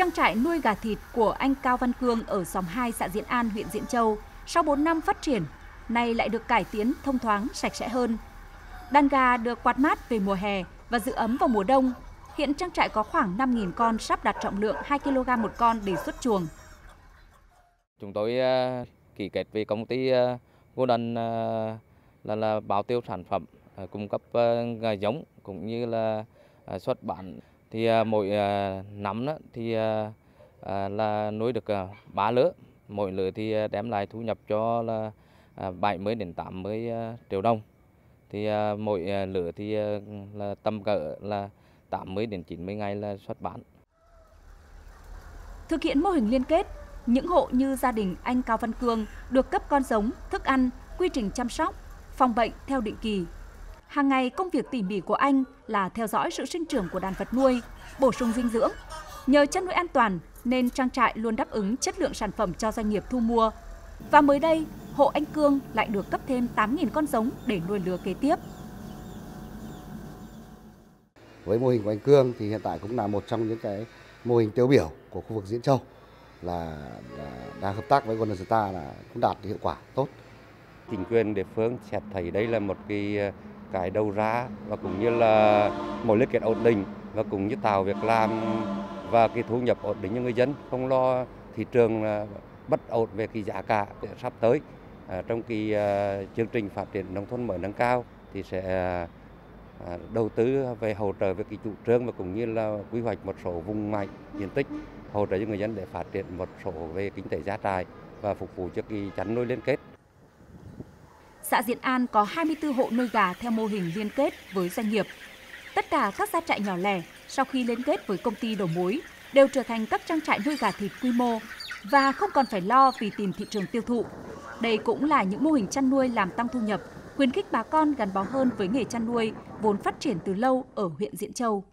Trang trại nuôi gà thịt của anh Cao Văn Cương ở xóm 2 xã Diễn An, huyện Diễn Châu, sau 4 năm phát triển, nay lại được cải tiến thông thoáng, sạch sẽ hơn. Đàn gà được quạt mát về mùa hè và giữ ấm vào mùa đông. Hiện trang trại có khoảng 5.000 con sắp đạt trọng lượng 2 kg một con để xuất chuồng. Chúng tôi kỳ ký kết với công ty ờ, Golden ờ, là là bao tiêu sản phẩm cung cấp gà giống cũng như là xuất bản thì à, mỗi à, năm đó, thì à, là nuôi được ba lứa mỗi lứa thì đem lại thu nhập cho là 70 đến 80 triệu đồng thì mỗi lứa thì là tầm cỡ là 80 đến 90 ngày là xuất bán. Thực hiện mô hình liên kết, những hộ như gia đình anh Cao Văn Cương được cấp con giống, thức ăn, quy trình chăm sóc, phòng bệnh theo định kỳ. Hàng ngày công việc tỉ mỉ của anh là theo dõi sự sinh trưởng của đàn vật nuôi, bổ sung dinh dưỡng. Nhờ chăn nuôi an toàn nên trang trại luôn đáp ứng chất lượng sản phẩm cho doanh nghiệp thu mua. Và mới đây, hộ anh Cương lại được cấp thêm 8.000 con giống để nuôi lứa kế tiếp. Với mô hình của anh Cương thì hiện tại cũng là một trong những cái mô hình tiêu biểu của khu vực Diễn Châu là, là đang hợp tác với Golden Star là cũng đạt hiệu quả tốt. Chính quyền địa phương sẽ thấy đây là một cái cái đầu ra và cũng như là mối liên kết ổn định và cũng như tạo việc làm và cái thu nhập ổn định cho người dân không lo thị trường à, bất ổn về cái giá cả sắp tới à, trong cái uh, chương trình phát triển nông thôn mới nâng cao thì sẽ uh, đầu tư về hỗ trợ về cái chủ trương và cũng như là quy hoạch một số vùng mạnh diện tích hỗ trợ cho người dân để phát triển một số về kinh tế giá trại và phục vụ cho cái chăn nuôi liên kết. Xã Diễn An có 24 hộ nuôi gà theo mô hình liên kết với doanh nghiệp. Tất cả các gia trại nhỏ lẻ sau khi liên kết với công ty đầu mối đều trở thành các trang trại nuôi gà thịt quy mô và không còn phải lo vì tìm thị trường tiêu thụ. Đây cũng là những mô hình chăn nuôi làm tăng thu nhập, khuyến khích bà con gắn bó hơn với nghề chăn nuôi vốn phát triển từ lâu ở huyện Diễn Châu.